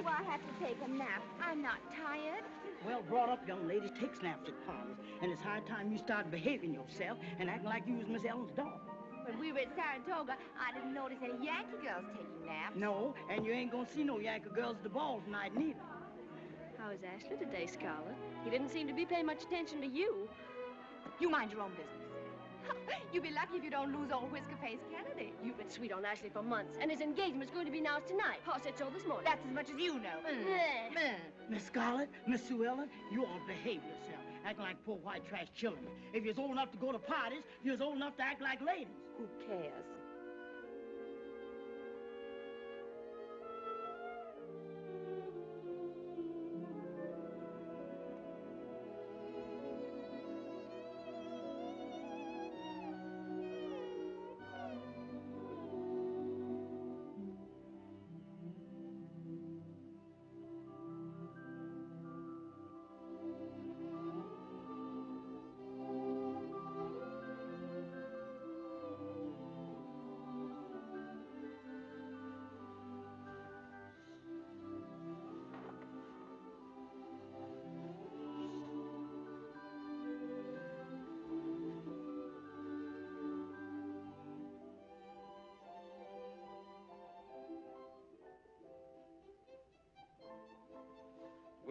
do I have to take a nap? I'm not tired. Well brought up young ladies take naps at parties, and it's high time you start behaving yourself and acting like you was Miss Ellen's dog. When we were at Saratoga, I didn't notice any Yankee girls taking naps. No, and you ain't gonna see no Yankee girls at the ball tonight neither. How is Ashley today, Scarlett? He didn't seem to be paying much attention to you. You mind your own business. You'll be lucky if you don't lose old Whisker-Face Kennedy. You've been sweet on Ashley for months, and his engagement's going to be announced tonight. Pa said so this morning. That's as much as you know. Mm. Miss Scarlett, Miss Suellen, you all behave yourself, acting like poor white trash children. If you're old enough to go to parties, you're old enough to act like ladies. Who cares?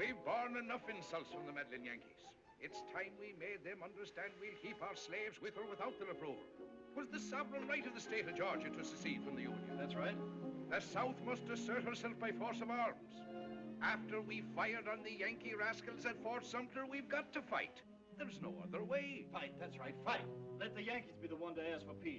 We've borne enough insults from the meddling Yankees. It's time we made them understand we'll keep our slaves with or without their approval. 'Twas the sovereign right of the state of Georgia to secede from the Union. That's right. The South must assert herself by force of arms. After we fired on the Yankee rascals at Fort Sumter, we've got to fight. There's no other way. Fight, that's right, fight. Let the Yankees be the one to ask for peace.